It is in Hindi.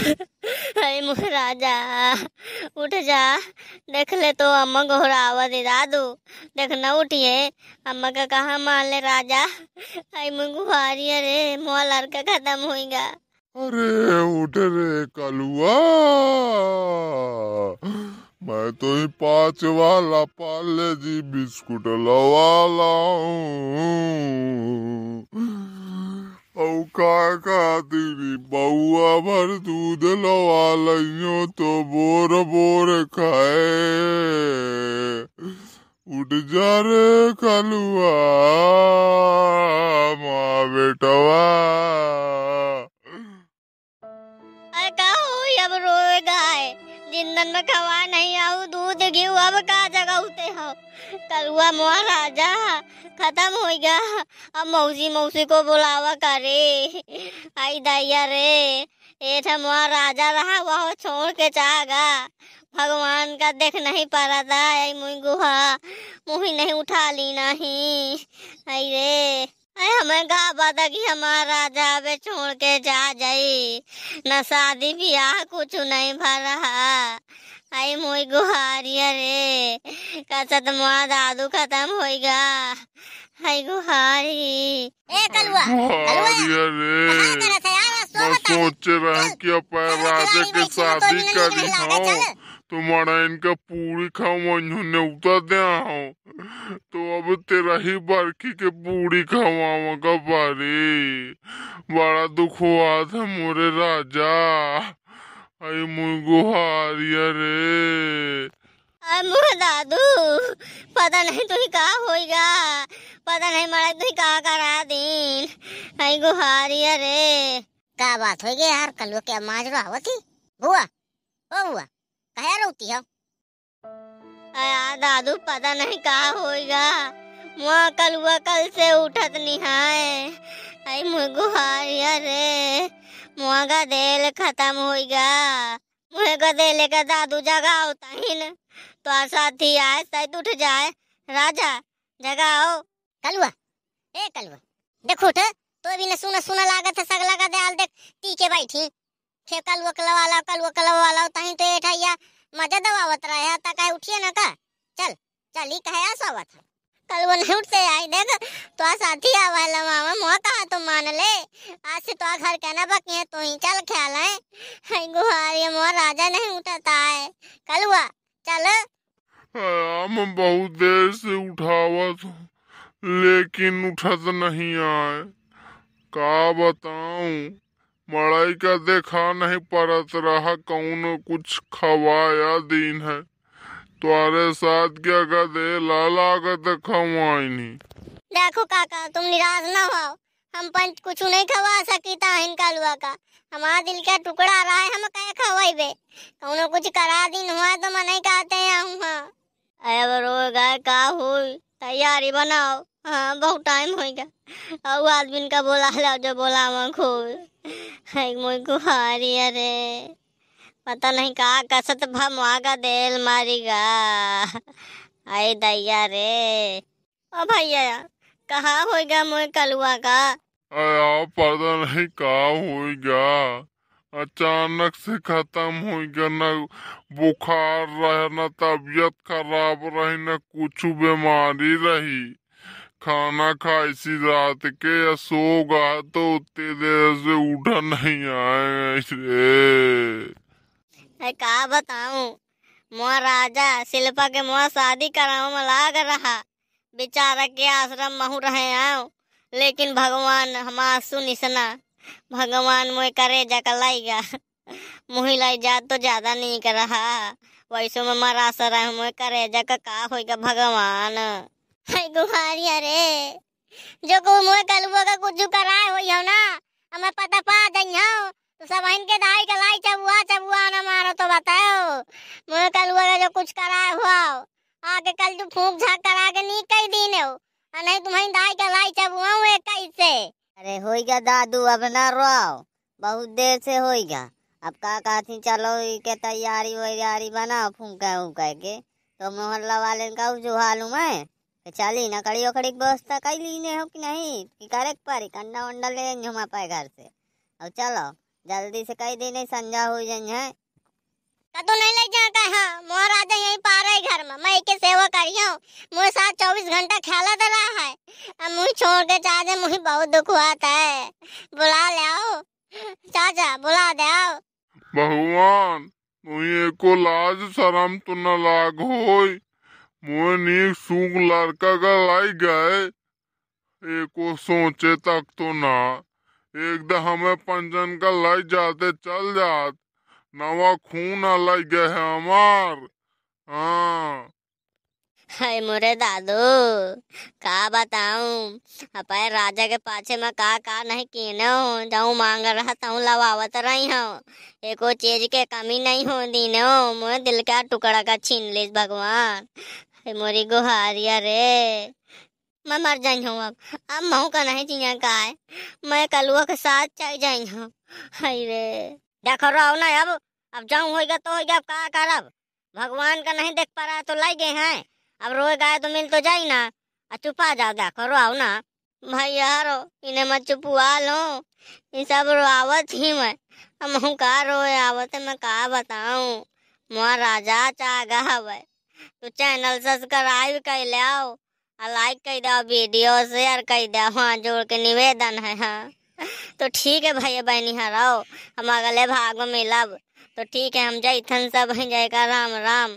अरे मोह राजा उठ जा। देख ले तो अम्मा घोरावा दे। दादू देख न उठिए। अम्मा का कहा मान ले राजा? आई मुँह गुहारी अरे मोह लड़का खत्म होएगा। अरे उठ रे कलुआ। मैं तो ही पाँच वाला पाले जी, बिस्कुट लवा लाऊं। औ का खातिरी बउआ भर दूध लवा लइयो तो बोर बोर खाए उठ जा रे कलुआ माँ बेटवा अब रोएगा जिंदन में खवा नहीं आऊ दूध घी अब का कलुआ मोआ राजा, खत्म हो गया। अब मौसी मौसी को बुलावा करे। आई दैया रे ए था मोआ राजा रहा, वह छोड़ के चाहगा भगवान का देख नहीं पा रहा था, आई मुई गुहा, मुही नहीं उठा ली नहीं। आई रे, अरे हमें गा पता कि हमारा राजा अबे छोड़ के जा जाई। न शादी ब्याह कुछ नहीं भर। रहा आई मोई गुहारिया रे। कसत मुआ दादू खत्म होएगा हाय गुहारी। ए कलुआ हारिया रे। मैं सोच रहा कि अपन राजा के तो शादी करी हूँ। तुम्हारा इनका पूरी खाओ इन्होंने उतर दिया हूँ। तो अब तेरा ही बरखी के पूरी खावागा बारी। बड़ा दुख हुआ था मोरे राजा। आई मुई गुहारिया रे अरे मुह दादू पता नहीं तुही का होएगा। पता नहीं मरा तुही का करा दिन। हाय गुहारिया रे का बात हो गई यार कलुआ के माजरो आवत थी? बुआ ओ बुआ कहे रोती हो? आया दादू पता नहीं का होएगा। मुआ कलुआ कल से उठत नहीं है। आई मुझ गुहारिया रे का देल खत्म होएगा मुझे का देले का दादू जगाओ ताहिन। तो आ साथी आए शायद उठ जाए। राजा, जगाओ। कलुआ, ए कलुआ, देखो उठ। तो भी न सुना सुना लागत है, सगला का दयाल देख। ती के बैठी। खे कलुआ कलवाला कलुआ कलवाला ताही तो एठैया मज़ा दवावत रहे ता काहे उठिए ना का? चल, चली कहे आ सोवत है कलुआ नहीं उठते आई, देख। तो आ साथी आवाला मामा मोह कहा तो मान ले। आज से तो आ घर कहना बाकी है तो ही चल ख्याल है। हाय गुहारी मोह राजा नहीं उठता है। कलुआ चल। हम बहुत देर से उठावत हूँ लेकिन उठत नहीं आए। का बताऊँ, मड़ाई का देखा नहीं पड़त रहा कौन कुछ खवाया दिन है। तुम्हारे साथ क्या का दे लाला का खवाइनी देखो काका, तुम निराश ना हो हम पंच कुछ नहीं खवा सकी था इनका लुआ का। हमारा दिल का टुकड़ा रहा है, हम कहे खवाइबे कौनो कुछ करा दिन हुआ तो मैं नहीं कहते हैं, हम हाँ। अब रोएगा का हुई? तैयारी बनाओ। हाँ बहुत टाइम होएगा और आदमी का बोला, लो जो बोला मैं खूब हाय मुझ गुहारी, अरे। पता नहीं का कसत भमवागा देल मारीगा। आए दैया रे। ओ भैया, कहाँ होएगा मोए कलुआ का आया पता नहीं का होगा अचानक से खत्म हो गया न, बुखार रहे न, तबीयत खराब रही न, कुछ बीमारी रही। खाना खाई सी रात के, या सो गा तो उतनी देर से उठा नहीं आए है का बताऊँ? मोआ राजा, शिल्पा के मोआ शादी कराओ में लाग रहा। बेचारा के आश्रम महू रहे आओ लेकिन भगवान हमारा सुनिसना भगवान मोए करे जका लाइगा मुही लाई जा तो ज़्यादा नहीं कर रहा। वैसे में मरा सरा मोए करे जका का होएगा भगवान। हाय गुहारी, अरे! जो को मोए कलुआ का कुछ कराए हो ना, हमें पता पा जाइयो तो सब इनके दाई के लाई चबुआ चबुआ ना मारो तो बताओ। मैं कल वो जो कुछ कराया हुआ आके कल तू फूक झाक करा के नी कई दिन हो। और नहीं तुम्हारी दाई के लाई चबुआ हुए कैसे? अरे होइगा दादू, अब ना रोओ बहुत देर से होइगा। अब का कहती चलो के तैयारी वैयारी बनाओ फूका उका के। तो मोहल्ला वाले का जुहालू मैं? कि चली ना कड़ी ओकड़ी के व्यवस्था कैली ने हो कि नहीं? कि करे पारी कंडा वंडा ले झुमा पाए घर से। अब चलो। जल्दी से कई दिन संजा हो जाई है। कदू नहीं ले जा का हाँ महाराजा यहीं पा रहे घर में। मैं के सेवा करियो मुझे साथ चौबीस घंटा खेला दे रहा है। अब मुझे छोड़ के चाचा मुझे बहुत दुख हुआ है। बुला ले आओ। चाचा बुला दे आओ। भगवान तुही एको लाज शरम तो न लाग होई। मुए नीक सूख लड़का का लाई गए। एको सोचे तक तो ना। एकदम हमें पंजन का लाई जाते चल जात। नवा खून लाई गए है हमार। हाँ। हाय मोरे दादू, का बताऊँ? अपाय राजा के पाछे में का का नहीं कीने हो? जाऊँ मांग रहा ताऊं लवावत रही हूँ। एको चीज़ के कमी नहीं हो दीने हो। मोरे दिल का टुकड़ा का छीन लीस भगवान। हाय मोरी गुहारिया रे। मैं मर जाई हूँ अब। अब महू का नहीं चिया का है मैं कलुआ के साथ चल जाई हूँ। हाय रे। देखो रहो ना अब। अब जाऊँ होगा तो होगा अब का करब भगवान का नहीं देख पा रहा तो लाई गए हैं। अब रोए गाय तो मिल तो जाई ना। आ चुपा जाओ, देखो रोआओ ना। भाई रो, इन्हें मत चुपवा लो। ये सब रोआवत ही मैं। हम हूँ का रोए आवत मैं का बताऊँ? मोर राजा चागा हवे। तू चैनल सब्सक्राइब कर ले आओ। आ लाइक कर दो वीडियो शेयर कर दो हाँ जोड़ के निवेदन है हाँ। तो ठीक है भैया बहनी हराओ हम अगले भाग में मिलब। तो ठीक है, हम जैथन सब हैं, जय का राम राम।